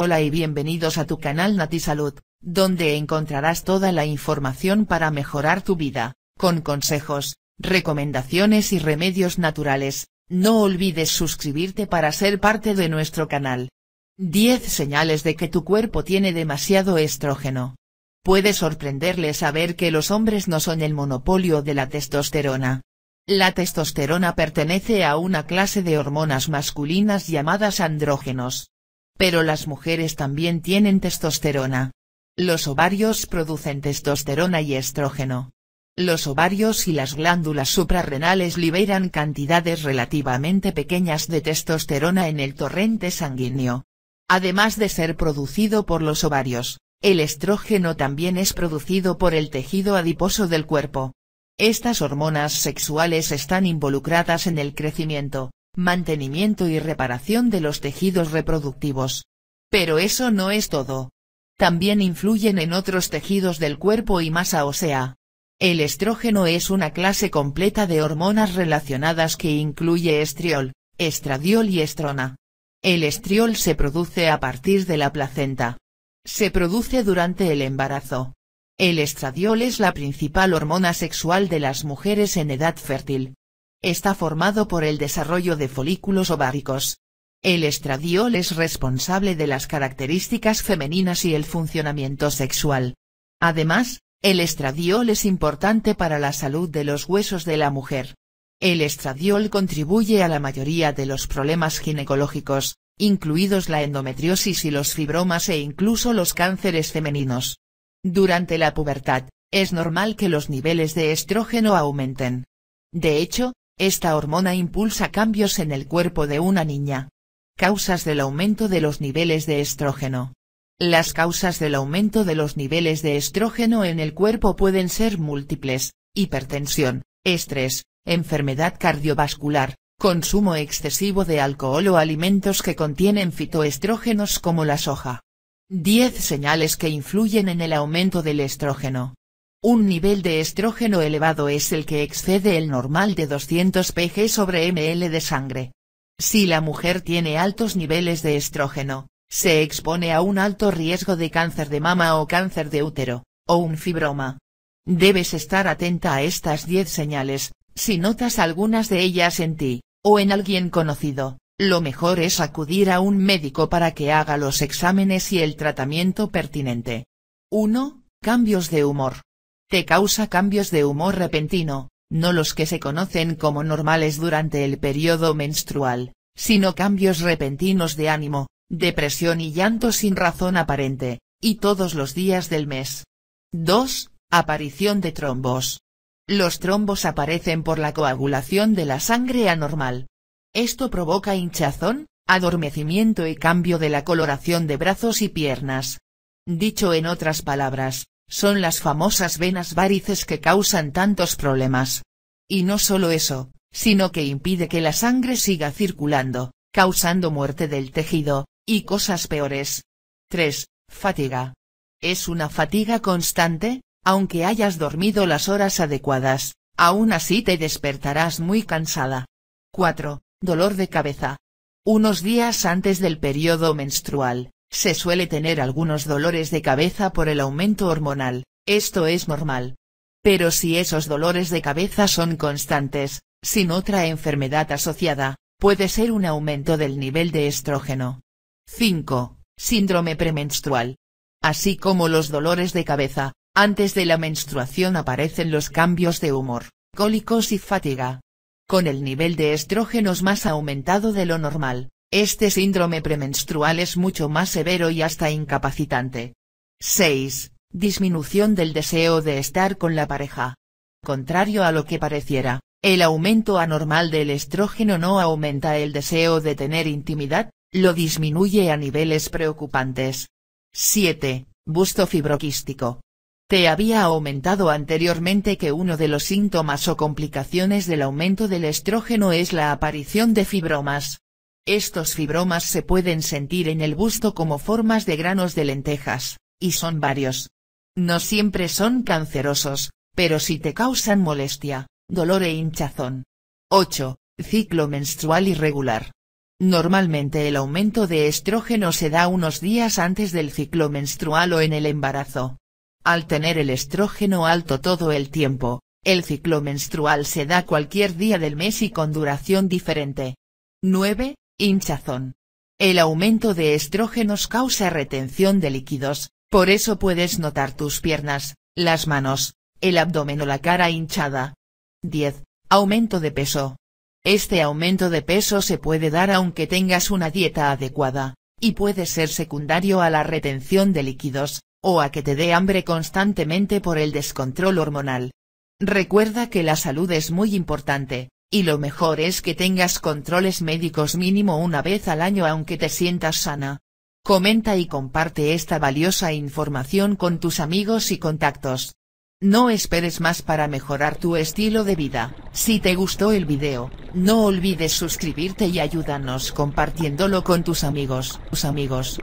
Hola y bienvenidos a tu canal Nati Salud, donde encontrarás toda la información para mejorar tu vida, con consejos, recomendaciones y remedios naturales, no olvides suscribirte para ser parte de nuestro canal. 10 señales de que tu cuerpo tiene demasiado estrógeno. Puede sorprenderle saber que los hombres no son el monopolio de la testosterona. La testosterona pertenece a una clase de hormonas masculinas llamadas andrógenos. Pero las mujeres también tienen testosterona. Los ovarios producen testosterona y estrógeno. Los ovarios y las glándulas suprarrenales liberan cantidades relativamente pequeñas de testosterona en el torrente sanguíneo. Además de ser producido por los ovarios, el estrógeno también es producido por el tejido adiposo del cuerpo. Estas hormonas sexuales están involucradas en el crecimiento, mantenimiento y reparación de los tejidos reproductivos. Pero eso no es todo. También influyen en otros tejidos del cuerpo y masa ósea. El estrógeno es una clase completa de hormonas relacionadas que incluye estriol, estradiol y estrona. El estriol se produce a partir de la placenta. Se produce durante el embarazo. El estradiol es la principal hormona sexual de las mujeres en edad fértil. Está formado por el desarrollo de folículos ováricos. El estradiol es responsable de las características femeninas y el funcionamiento sexual. Además, el estradiol es importante para la salud de los huesos de la mujer. El estradiol contribuye a la mayoría de los problemas ginecológicos, incluidos la endometriosis y los fibromas e incluso los cánceres femeninos. Durante la pubertad, es normal que los niveles de estrógeno aumenten. De hecho, esta hormona impulsa cambios en el cuerpo de una niña. Causas del aumento de los niveles de estrógeno. Las causas del aumento de los niveles de estrógeno en el cuerpo pueden ser múltiples, hipertensión, estrés, enfermedad cardiovascular, consumo excesivo de alcohol o alimentos que contienen fitoestrógenos como la soja. 10 señales que influyen en el aumento del estrógeno. Un nivel de estrógeno elevado es el que excede el normal de 200 pg sobre ml de sangre. Si la mujer tiene altos niveles de estrógeno, se expone a un alto riesgo de cáncer de mama o cáncer de útero, o un fibroma. Debes estar atenta a estas 10 señales, si notas algunas de ellas en ti, o en alguien conocido, lo mejor es acudir a un médico para que haga los exámenes y el tratamiento pertinente. 1. Cambios de humor. Te causa cambios de humor repentino, no los que se conocen como normales durante el periodo menstrual, sino cambios repentinos de ánimo, depresión y llanto sin razón aparente, y todos los días del mes. 2. Aparición de trombos. Los trombos aparecen por la coagulación de la sangre anormal. Esto provoca hinchazón, adormecimiento y cambio de la coloración de brazos y piernas. Dicho en otras palabras, son las famosas venas varices que causan tantos problemas. Y no solo eso, sino que impide que la sangre siga circulando, causando muerte del tejido, y cosas peores. 3. Fatiga. Es una fatiga constante, aunque hayas dormido las horas adecuadas, aún así te despertarás muy cansada. 4. Dolor de cabeza. Unos días antes del periodo menstrual, se suele tener algunos dolores de cabeza por el aumento hormonal, esto es normal. Pero si esos dolores de cabeza son constantes, sin otra enfermedad asociada, puede ser un aumento del nivel de estrógeno. 5. Síndrome premenstrual. Así como los dolores de cabeza, antes de la menstruación aparecen los cambios de humor, cólicos y fatiga. Con el nivel de estrógenos más aumentado de lo normal, este síndrome premenstrual es mucho más severo y hasta incapacitante. 6. Disminución del deseo de estar con la pareja. Contrario a lo que pareciera, el aumento anormal del estrógeno no aumenta el deseo de tener intimidad, lo disminuye a niveles preocupantes. 7. Busto fibroquístico. Te había aumentado anteriormente que uno de los síntomas o complicaciones del aumento del estrógeno es la aparición de fibromas. Estos fibromas se pueden sentir en el busto como formas de granos de lentejas, y son varios. No siempre son cancerosos, pero sí te causan molestia, dolor e hinchazón. 8. Ciclo menstrual irregular. Normalmente el aumento de estrógeno se da unos días antes del ciclo menstrual o en el embarazo. Al tener el estrógeno alto todo el tiempo, el ciclo menstrual se da cualquier día del mes y con duración diferente. 9. Hinchazón. El aumento de estrógenos causa retención de líquidos, por eso puedes notar tus piernas, las manos, el abdomen o la cara hinchada. 10. Aumento de peso. Este aumento de peso se puede dar aunque tengas una dieta adecuada, y puede ser secundario a la retención de líquidos, o a que te dé hambre constantemente por el descontrol hormonal. Recuerda que la salud es muy importante, y lo mejor es que tengas controles médicos mínimo una vez al año aunque te sientas sana. Comenta y comparte esta valiosa información con tus amigos y contactos. No esperes más para mejorar tu estilo de vida, si te gustó el video, no olvides suscribirte y ayúdanos compartiéndolo con tus amigos. Tus amigos.